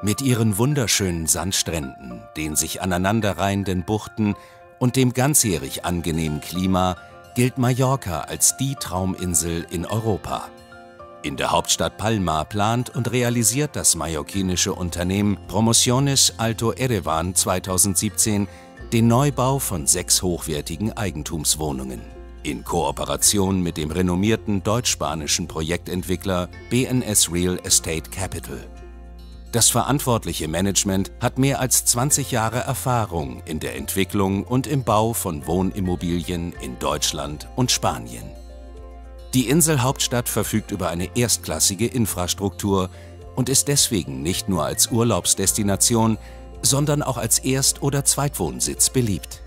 Mit ihren wunderschönen Sandstränden, den sich aneinanderreihenden Buchten und dem ganzjährig angenehmen Klima gilt Mallorca als die Trauminsel in Europa. In der Hauptstadt Palma plant und realisiert das mallorquinische Unternehmen Promociones Alto Erevan 2017 den Neubau von sechs hochwertigen Eigentumswohnungen. In Kooperation mit dem renommierten deutsch-spanischen Projektentwickler BNS Real Estate Capital. Das verantwortliche Management hat mehr als 20 Jahre Erfahrung in der Entwicklung und im Bau von Wohnimmobilien in Deutschland und Spanien. Die Inselhauptstadt verfügt über eine erstklassige Infrastruktur und ist deswegen nicht nur als Urlaubsdestination, sondern auch als Erst- oder Zweitwohnsitz beliebt.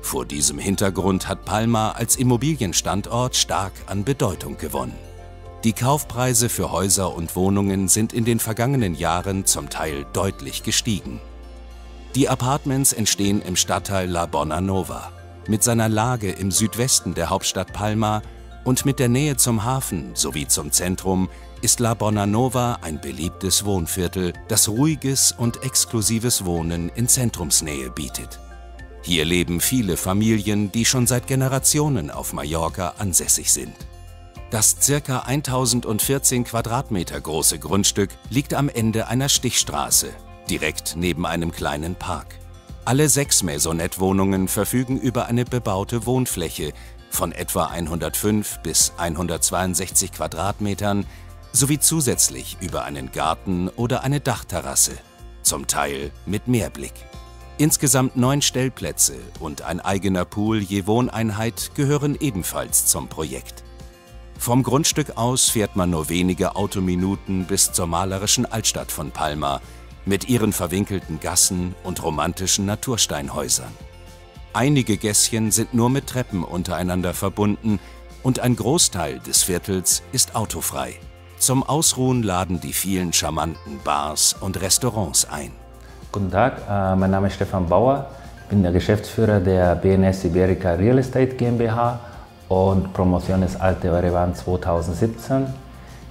Vor diesem Hintergrund hat Palma als Immobilienstandort stark an Bedeutung gewonnen. Die Kaufpreise für Häuser und Wohnungen sind in den vergangenen Jahren zum Teil deutlich gestiegen. Die Apartments entstehen im Stadtteil La Bonanova. Mit seiner Lage im Südwesten der Hauptstadt Palma und mit der Nähe zum Hafen sowie zum Zentrum ist La Bonanova ein beliebtes Wohnviertel, das ruhiges und exklusives Wohnen in Zentrumsnähe bietet. Hier leben viele Familien, die schon seit Generationen auf Mallorca ansässig sind. Das ca. 1014 Quadratmeter große Grundstück liegt am Ende einer Stichstraße, direkt neben einem kleinen Park. Alle sechs Maisonette-Wohnungen verfügen über eine bebaute Wohnfläche von etwa 105 bis 162 Quadratmetern sowie zusätzlich über einen Garten oder eine Dachterrasse, zum Teil mit Meerblick. Insgesamt neun Stellplätze und ein eigener Pool je Wohneinheit gehören ebenfalls zum Projekt. Vom Grundstück aus fährt man nur wenige Autominuten bis zur malerischen Altstadt von Palma mit ihren verwinkelten Gassen und romantischen Natursteinhäusern. Einige Gässchen sind nur mit Treppen untereinander verbunden und ein Großteil des Viertels ist autofrei. Zum Ausruhen laden die vielen charmanten Bars und Restaurants ein. Guten Tag, äh, mein Name ist Stefan Bauer, ich bin der Geschäftsführer der BNS Iberica Real Estate GmbH und Promotiones Alte Erevan 2017.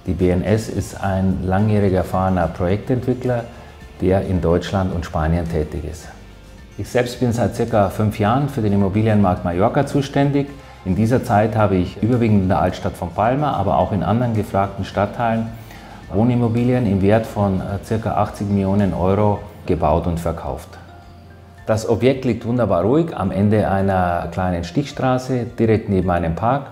Die BNS ist ein langjähriger erfahrener Projektentwickler, der in Deutschland und Spanien tätig ist. Ich selbst bin seit circa fünf Jahren für den Immobilienmarkt Mallorca zuständig. In dieser Zeit habe ich überwiegend in der Altstadt von Palma, aber auch in anderen gefragten Stadtteilen Wohnimmobilien im Wert von äh, ca. 80 Millionen Euro gebaut und verkauft. Das Objekt liegt wunderbar ruhig am Ende einer kleinen Stichstraße, direkt neben einem Park.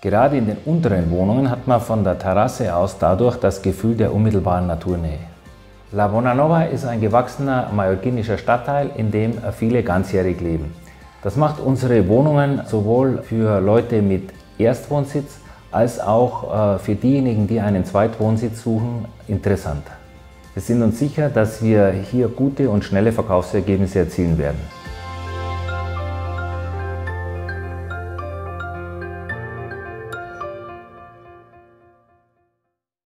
Gerade in den unteren Wohnungen hat man von der Terrasse aus dadurch das Gefühl der unmittelbaren Naturnähe. La Bonanova ist ein gewachsener mallorquinischer Stadtteil, in dem viele ganzjährig leben. Das macht unsere Wohnungen sowohl für Leute mit Erstwohnsitz als auch äh, für diejenigen, die einen Zweitwohnsitz suchen, interessant. Wir sind uns sicher, dass wir hier gute und schnelle Verkaufsergebnisse erzielen werden.